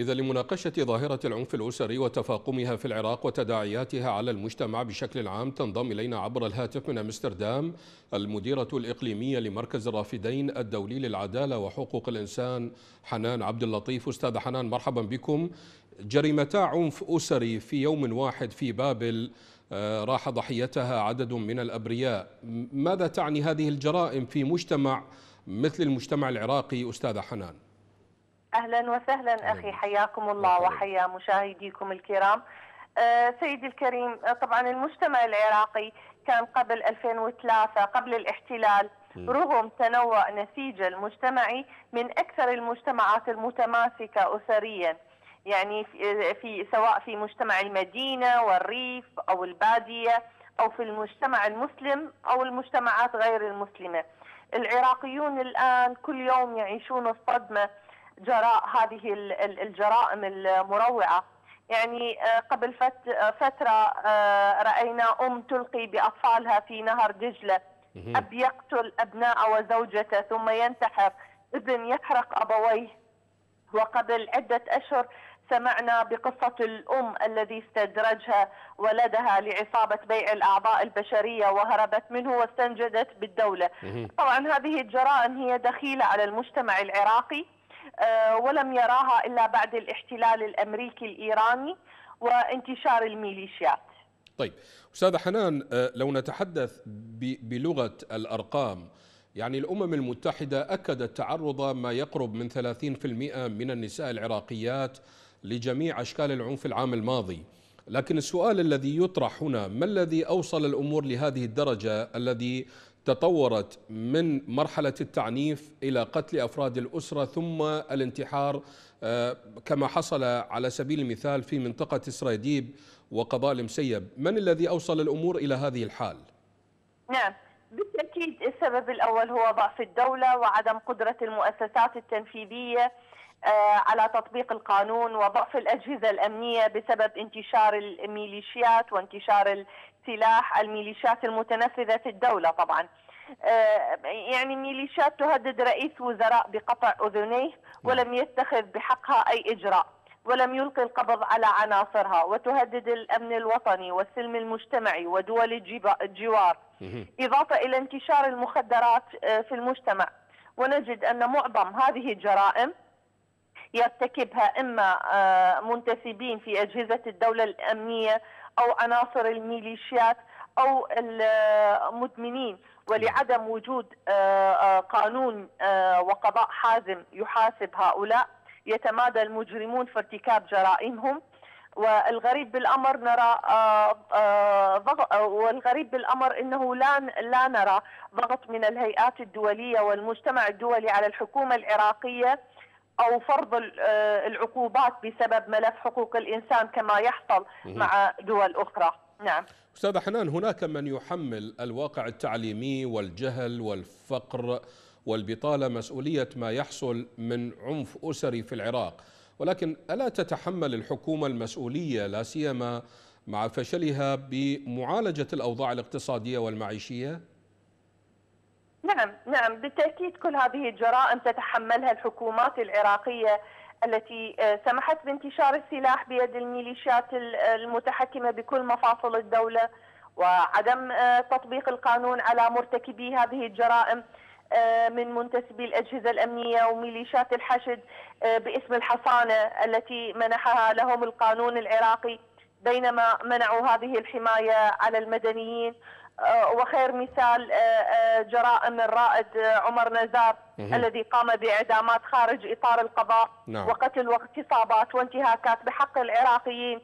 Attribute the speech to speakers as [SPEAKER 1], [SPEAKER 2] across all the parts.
[SPEAKER 1] إذا لمناقشة ظاهرة العنف الأسري وتفاقمها في العراق وتداعياتها على المجتمع بشكل عام تنضم إلينا عبر الهاتف من أمستردام المديرة الإقليمية لمركز الرافدين الدولي للعدالة وحقوق الإنسان حنان عبد اللطيف. أستاذ حنان مرحبا بكم. جريمتا عنف أسري في يوم واحد في بابل آه، راح ضحيتها عدد من الأبرياء. ماذا تعني هذه الجرائم في مجتمع مثل المجتمع العراقي أستاذة حنان؟
[SPEAKER 2] أهلا وسهلا أخي. حياكم الله وحيا مشاهديكم الكرام. آه سيدي الكريم آه طبعا المجتمع العراقي كان قبل 2003 قبل الاحتلال رغم تنوع نسيج المجتمعي من أكثر المجتمعات المتماسكة اسريا. يعني في, في سواء في مجتمع المدينة والريف أو البادية أو في المجتمع المسلم أو المجتمعات غير المسلمة. العراقيون الآن كل يوم يعيشون الصدمة جراء هذه الجرائم المروعة. يعني آه، قبل فترة آه، رأينا أم تلقي بأطفالها في نهر دجلة. أب يقتل أبناء وزوجته ثم ينتحر. ابن يحرق أبويه. وقبل عدة أشهر سمعنا بقصة الأم الذي استدرجها ولدها لعصابة بيع الأعضاء البشرية وهربت منه واستنجدت بالدولة. طبعا هذه الجرائم هي دخيلة على المجتمع العراقي. ولم يراها إلا بعد الاحتلال الأمريكي الإيراني وانتشار الميليشيات.
[SPEAKER 1] طيب أستاذة حنان آه، لو نتحدث بلغة الأرقام يعني الأمم المتحدة أكدت تعرض ما يقرب من 30% من النساء العراقيات لجميع أشكال العنف العام الماضي. لكن السؤال الذي يطرح هنا ما الذي أوصل الأمور لهذه الدرجة الذي تطورت من مرحلة التعنيف إلى قتل أفراد الأسرة ثم الانتحار آه، كما حصل على سبيل المثال في منطقة إسرائيل وقضاء المسيب من الذي أوصل الأمور إلى هذه الحال؟
[SPEAKER 2] نعم بالتأكيد السبب الأول هو ضعف الدولة وعدم قدرة المؤسسات التنفيذية على تطبيق القانون وضعف الأجهزة الأمنية بسبب انتشار الميليشيات وانتشار السلاح الميليشيات المتنفذة في الدولة طبعا. آه، يعني ميليشيات تهدد رئيس وزراء بقطع أذنيه نعم. ولم يتخذ بحقها أي إجراء ولم يلقي القبض على عناصرها وتهدد الأمن الوطني والسلم المجتمعي ودول الجوار. إضافة إلى انتشار المخدرات آه، في المجتمع. ونجد أن معظم هذه الجرائم يرتكبها إما آه، منتسبين في أجهزة الدولة الأمنية أو عناصر الميليشيات أو المدمنين. ولعدم وجود آه، آه، قانون وقضاء حازم يحاسب هؤلاء. يتمادى المجرمون في ارتكاب جرائمهم. والغريب بالأمر نرى والغريب بالأمر إنه لا لا نرى ضغط من الهيئات الدولية والمجتمع الدولي على الحكومة العراقية أو فرض آه، العقوبات بسبب ملف حقوق الإنسان كما يحصل مع دول أخرى. نعم.
[SPEAKER 1] أستاذ حنان هناك من يحمل الواقع التعليمي والجهل والفقر والبطالة مسؤولية ما يحصل من عنف أسري في العراق. ولكن ألا تتحمل الحكومة المسؤولية لا سيما مع فشلها بمعالجة الأوضاع الاقتصادية والمعيشية؟
[SPEAKER 2] نعم نعم بالتأكيد كل هذه الجرائم تتحملها الحكومات العراقية التي آه، سمحت بانتشار السلاح بيد الميليشيات المتحكمة بكل مفاصل الدولة وعدم آه، تطبيق القانون على مرتكبي هذه الجرائم آه، من منتسبي الأجهزة الأمنية وميليشيات الحشد باسم الحصانة التي منحها لهم القانون العراقي بينما منعوا هذه الحماية على المدنيين. وخير مثال آه، آه، جرائم الرائد عمر نزار الذي قام بإعدامات خارج إطار القضاء نعم. وقتل واغتصابات وانتهاكات بحق العراقيين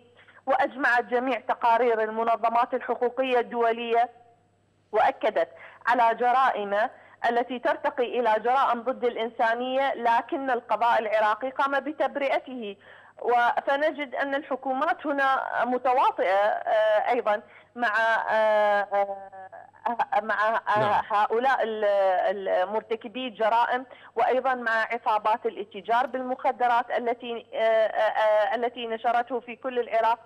[SPEAKER 2] واجمعت جميع تقارير المنظمات الحقوقية الدولية وأكدت على جرائم التي ترتقي إلى جرائم ضد الإنسانية لكن القضاء العراقي قام بتبرئته فنجد أن الحكومات هنا متواطئة أيضا مع آه، آه، مع آه، نعم. هؤلاء المرتكبي الجرائم وأيضا مع عصابات الاتجار بالمخدرات التي التي نشرته في كل العراق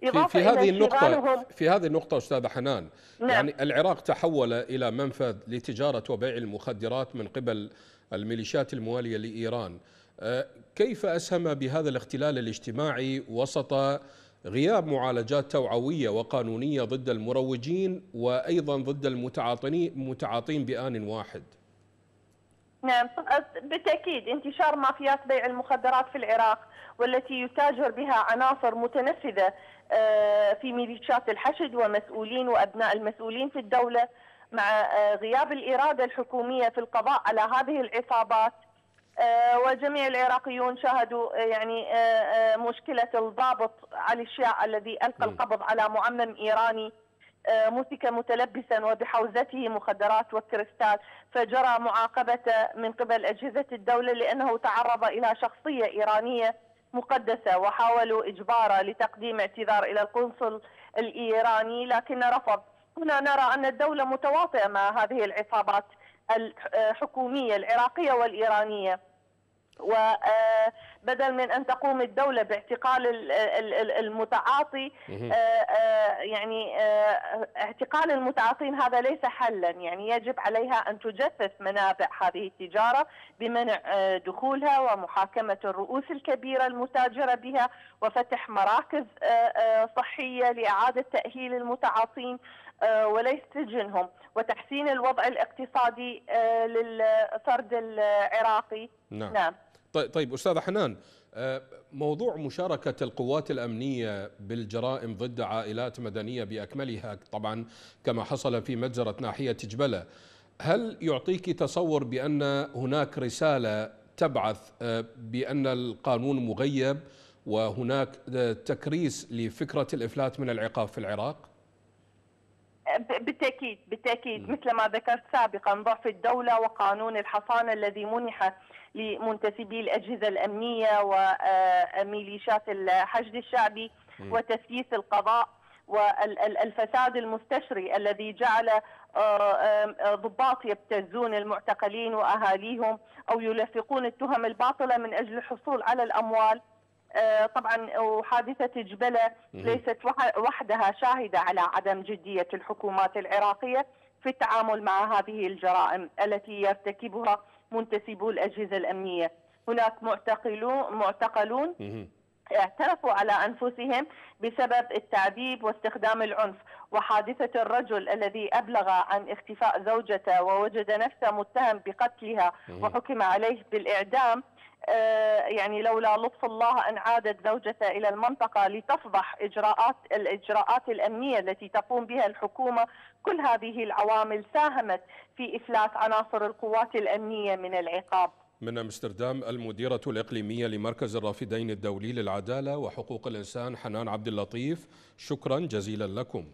[SPEAKER 1] في, في هذه النقطة في هذه النقطة أستاذة حنان نعم. يعني العراق تحول إلى منفذ لتجارة وبيع المخدرات من قبل الميليشيات الموالية لإيران آه، كيف أسهم بهذا الاختلال الاجتماعي وسط غياب معالجات توعوية وقانونية ضد المروجين وأيضا ضد المتعاطين بآن واحد؟
[SPEAKER 2] نعم بالتأكيد انتشار مافيات بيع المخدرات في العراق والتي يتاجر بها عناصر متنفذة آه، في ميليشيات الحشد ومسؤولين وأبناء المسؤولين في الدولة مع آه، غياب الإرادة الحكومية في القضاء على هذه العصابات. وجميع العراقيون شاهدوا يعني مشكلة الضابط علي الشياع الذي ألقى القبض على معمم إيراني مسك متلبسا وبحوزته مخدرات وكريستال فجرى معاقبته من قبل أجهزة الدولة لأنه تعرض إلى شخصية إيرانية مقدسة وحاولوا إجباره لتقديم اعتذار إلى القنصل الإيراني لكن رفض. هنا نرى أن الدولة متواطئة مع هذه العصابات الحكومية العراقية والإيرانية. وبدل من أن تقوم الدولة باعتقال المتعاطي آه، آه، يعني آه، اعتقال المتعاطين هذا ليس حلا. يعني يجب عليها أن تجفف منابع هذه التجارة بمنع دخولها ومحاكمة الرؤوس الكبيرة المتاجرة بها وفتح مراكز صحية لإعادة تأهيل المتعاطين وليس سجنهم وتحسين الوضع الاقتصادي للفرد العراقي.
[SPEAKER 1] نعم, نعم. طيب, طيب أستاذ حنان آه، موضوع مشاركة القوات الأمنية بالجرائم ضد عائلات مدنية بأكملها طبعا كما حصل في مجزرة ناحية جبلة هل يعطيك تصور بأن هناك رسالة تبعث آه، بأن القانون مغيب وهناك آه، تكريس لفكرة الإفلات من العقاب في العراق؟
[SPEAKER 2] بالتأكيد بالتأكيد. مثل ما ذكرت سابقا ضعف الدولة وقانون الحصانة الذي منح لمنتسبي الأجهزة الأمنية وميليشيات الحشد الشعبي وتسييس القضاء والفساد المستشري الذي جعل آه، ضباط يبتزون المعتقلين وأهاليهم أو يلفقون التهم الباطلة من أجل الحصول على الأموال. آه، طبعا وحادثة جبلة ليست وحدها شاهدة على عدم جدية الحكومات العراقية في التعامل مع هذه الجرائم التي يرتكبها منتسبو الأجهزة الأمنية. هناك معتقلون معتقلون اعترفوا على أنفسهم بسبب التعذيب واستخدام العنف. وحادثة الرجل الذي أبلغ عن اختفاء زوجته ووجد نفسه متهم بقتلها وحكم عليه بالإعدام آه، يعني لولا لطف الله أن عادت زوجته إلى المنطقة لتفضح اجراءات الإجراءات الأمنية التي تقوم بها الحكومة، كل هذه العوامل ساهمت في افلاس عناصر القوات الأمنية من العقاب.
[SPEAKER 1] من أمستردام المديرة الإقليمية لمركز الرافدين الدولي للعدالة وحقوق الإنسان حنان عبد اللطيف شكرا جزيلا لكم